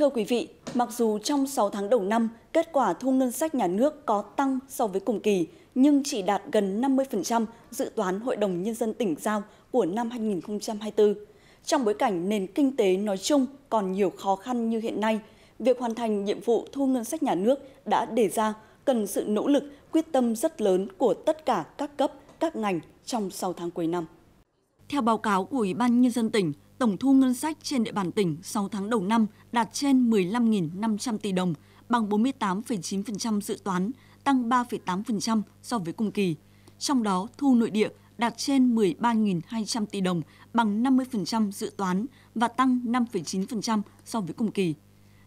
Thưa quý vị, mặc dù trong 6 tháng đầu năm, kết quả thu ngân sách nhà nước có tăng so với cùng kỳ, nhưng chỉ đạt gần 50% dự toán Hội đồng Nhân dân tỉnh giao của năm 2024. Trong bối cảnh nền kinh tế nói chung còn nhiều khó khăn như hiện nay, việc hoàn thành nhiệm vụ thu ngân sách nhà nước đã đề ra cần sự nỗ lực, quyết tâm rất lớn của tất cả các cấp, các ngành trong 6 tháng cuối năm. Theo báo cáo của Ủy ban Nhân dân tỉnh, tổng thu ngân sách trên địa bàn tỉnh 6 tháng đầu năm đạt trên 15.500 tỷ đồng, bằng 48,9% dự toán, tăng 3,8% so với cùng kỳ. Trong đó, thu nội địa đạt trên 13.200 tỷ đồng, bằng 50% dự toán và tăng 5,9% so với cùng kỳ.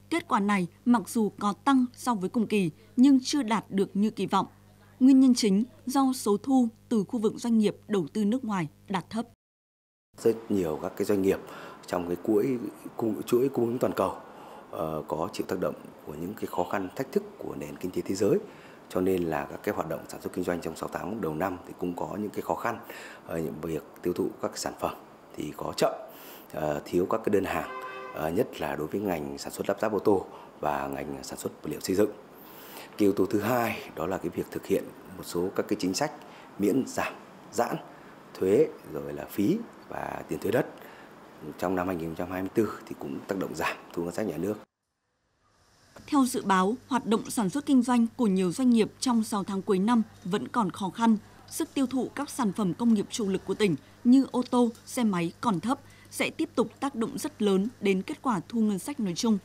Kết quả này mặc dù có tăng so với cùng kỳ nhưng chưa đạt được như kỳ vọng. Nguyên nhân chính do số thu từ khu vực doanh nghiệp đầu tư nước ngoài đạt thấp. Rất nhiều các cái doanh nghiệp trong cái chuỗi chuỗi cung ứng toàn cầu uh, có chịu tác động của những cái khó khăn thách thức của nền kinh tế thế giới. Cho nên là các cái hoạt động sản xuất kinh doanh trong 6 tháng đầu năm thì cũng có những cái khó khăn ở những việc tiêu thụ các sản phẩm thì có chậm uh, thiếu các cái đơn hàng uh, nhất là đối với ngành sản xuất lắp ráp ô tô và ngành sản xuất vật liệu xây dựng. Cái yếu tố thứ hai đó là cái việc thực hiện một số các cái chính sách miễn giảm giãn thuế rồi là phí và tiền thuế đất trong năm 2024 thì cũng tác động giảm thu ngân sách nhà nước. Theo dự báo, hoạt động sản xuất kinh doanh của nhiều doanh nghiệp trong 6 tháng cuối năm vẫn còn khó khăn. Sức tiêu thụ các sản phẩm công nghiệp chủ lực của tỉnh như ô tô, xe máy còn thấp sẽ tiếp tục tác động rất lớn đến kết quả thu ngân sách nói chung.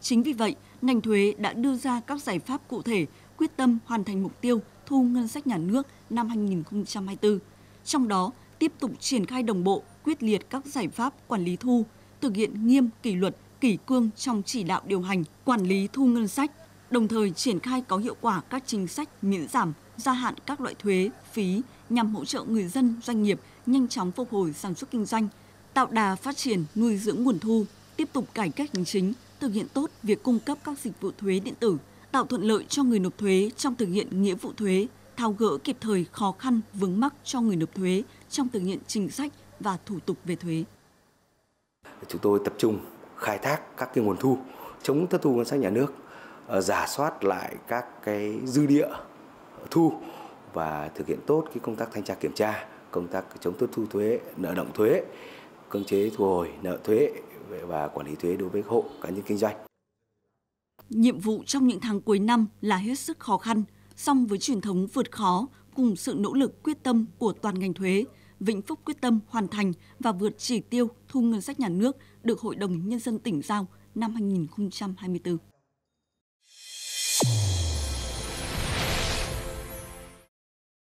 Chính vì vậy, ngành thuế đã đưa ra các giải pháp cụ thể quyết tâm hoàn thành mục tiêu thu ngân sách nhà nước năm 2024. Trong đó, tiếp tục triển khai đồng bộ, quyết liệt các giải pháp quản lý thu, thực hiện nghiêm kỷ luật, kỷ cương trong chỉ đạo điều hành, quản lý thu ngân sách, đồng thời triển khai có hiệu quả các chính sách miễn giảm, gia hạn các loại thuế, phí nhằm hỗ trợ người dân, doanh nghiệp nhanh chóng phục hồi sản xuất kinh doanh, tạo đà phát triển nuôi dưỡng nguồn thu, tiếp tục cải cách hành chính, thực hiện tốt việc cung cấp các dịch vụ thuế điện tử, tạo thuận lợi cho người nộp thuế trong thực hiện nghĩa vụ thuế, tháo gỡ kịp thời khó khăn vướng mắc cho người nộp thuế trong thực hiện chính sách và thủ tục về thuế. Chúng tôi tập trung khai thác các cái nguồn thu, chống thất thu ngân sách nhà nước, ờ, giả soát lại các cái dư địa thu và thực hiện tốt cái công tác thanh tra kiểm tra, công tác chống thất thu thuế, nợ động thuế, cơ chế thu hồi nợ thuế và quản lý thuế đối với hộ cá nhân kinh doanh. Nhiệm vụ trong những tháng cuối năm là hết sức khó khăn, song với truyền thống vượt khó cùng sự nỗ lực quyết tâm của toàn ngành thuế, Vĩnh Phúc quyết tâm hoàn thành và vượt chỉ tiêu thu ngân sách nhà nước được Hội đồng Nhân dân tỉnh giao năm 2024.